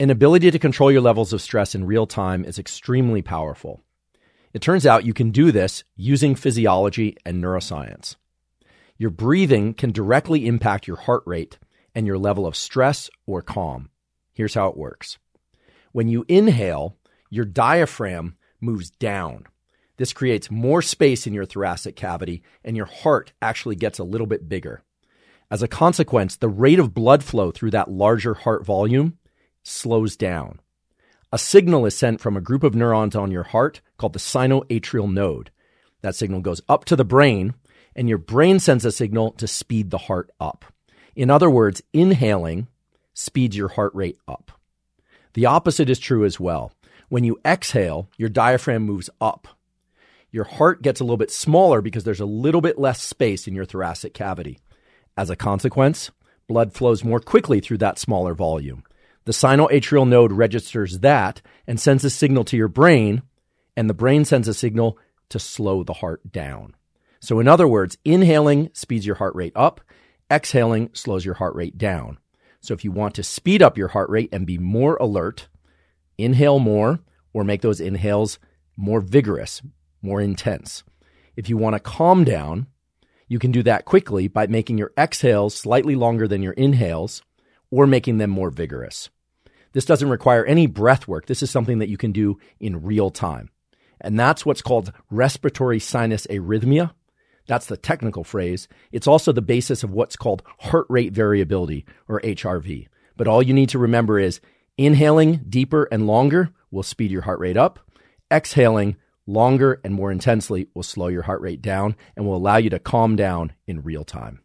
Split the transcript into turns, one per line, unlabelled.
An ability to control your levels of stress in real time is extremely powerful. It turns out you can do this using physiology and neuroscience. Your breathing can directly impact your heart rate and your level of stress or calm. Here's how it works. When you inhale, your diaphragm moves down. This creates more space in your thoracic cavity and your heart actually gets a little bit bigger. As a consequence, the rate of blood flow through that larger heart volume slows down. A signal is sent from a group of neurons on your heart called the sinoatrial node. That signal goes up to the brain, and your brain sends a signal to speed the heart up. In other words, inhaling speeds your heart rate up. The opposite is true as well. When you exhale, your diaphragm moves up. Your heart gets a little bit smaller because there's a little bit less space in your thoracic cavity. As a consequence, blood flows more quickly through that smaller volume. The sinoatrial node registers that and sends a signal to your brain, and the brain sends a signal to slow the heart down. So, in other words, inhaling speeds your heart rate up, exhaling slows your heart rate down. So, if you want to speed up your heart rate and be more alert, inhale more or make those inhales more vigorous, more intense. If you want to calm down, you can do that quickly by making your exhales slightly longer than your inhales or making them more vigorous. This doesn't require any breath work. This is something that you can do in real time. And that's what's called respiratory sinus arrhythmia. That's the technical phrase. It's also the basis of what's called heart rate variability or HRV. But all you need to remember is inhaling deeper and longer will speed your heart rate up. Exhaling longer and more intensely will slow your heart rate down and will allow you to calm down in real time.